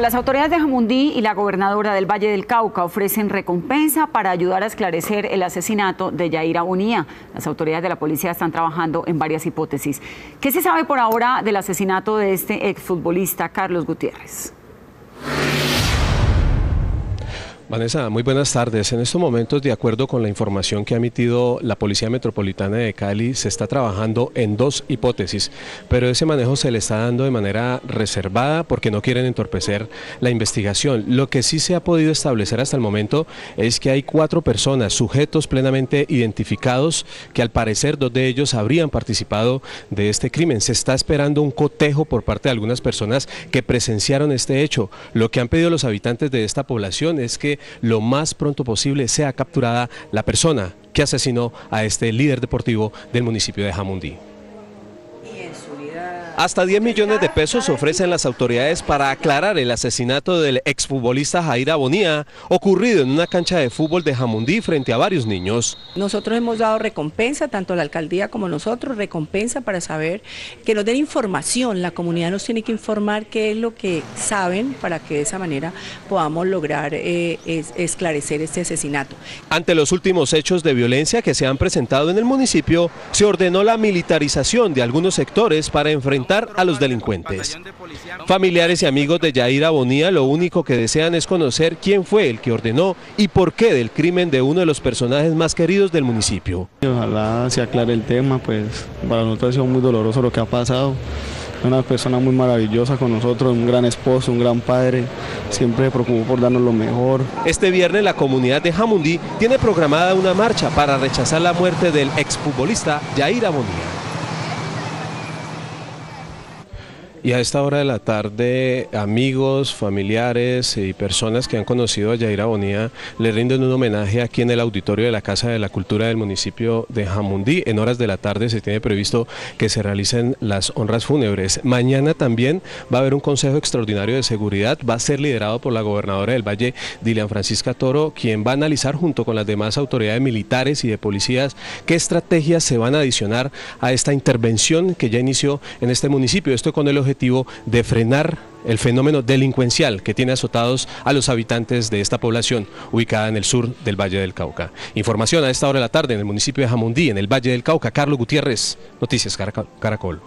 Las autoridades de Jamundí y la gobernadora del Valle del Cauca ofrecen recompensa para ayudar a esclarecer el asesinato de Yaira Bonía. Las autoridades de la policía están trabajando en varias hipótesis. ¿Qué se sabe por ahora del asesinato de este exfutbolista Carlos Gutiérrez? Vanessa, muy buenas tardes. En estos momentos, de acuerdo con la información que ha emitido la Policía Metropolitana de Cali, se está trabajando en dos hipótesis, pero ese manejo se le está dando de manera reservada porque no quieren entorpecer la investigación. Lo que sí se ha podido establecer hasta el momento es que hay cuatro personas, sujetos plenamente identificados, que al parecer dos de ellos habrían participado de este crimen. Se está esperando un cotejo por parte de algunas personas que presenciaron este hecho. Lo que han pedido los habitantes de esta población es que lo más pronto posible sea capturada la persona que asesinó a este líder deportivo del municipio de Jamundí. Hasta 10 millones de pesos ofrecen las autoridades para aclarar el asesinato del exfutbolista Jaira Bonía, ocurrido en una cancha de fútbol de Jamundí frente a varios niños. Nosotros hemos dado recompensa, tanto la alcaldía como nosotros, recompensa para saber que nos den información, la comunidad nos tiene que informar qué es lo que saben para que de esa manera podamos lograr eh, esclarecer este asesinato. Ante los últimos hechos de violencia que se han presentado en el municipio, se ordenó la militarización de algunos sectores para enfrentar a los delincuentes. Familiares y amigos de Yaira Bonía lo único que desean es conocer quién fue el que ordenó y por qué del crimen de uno de los personajes más queridos del municipio. Ojalá se aclare el tema, pues para nosotros ha sido muy doloroso lo que ha pasado una persona muy maravillosa con nosotros, un gran esposo, un gran padre, siempre se preocupó por darnos lo mejor. Este viernes la comunidad de Jamundí tiene programada una marcha para rechazar la muerte del exfutbolista Yaira Bonía. Y a esta hora de la tarde, amigos, familiares y personas que han conocido a Yaira Bonía le rinden un homenaje aquí en el auditorio de la Casa de la Cultura del municipio de Jamundí. En horas de la tarde se tiene previsto que se realicen las honras fúnebres. Mañana también va a haber un consejo extraordinario de seguridad. Va a ser liderado por la gobernadora del Valle, Dilian Francisca Toro, quien va a analizar junto con las demás autoridades militares y de policías qué estrategias se van a adicionar a esta intervención que ya inició en este municipio. Esto con el objetivo de frenar el fenómeno delincuencial que tiene azotados a los habitantes de esta población ubicada en el sur del Valle del Cauca. Información a esta hora de la tarde en el municipio de Jamundí, en el Valle del Cauca. Carlos Gutiérrez, Noticias Caracol.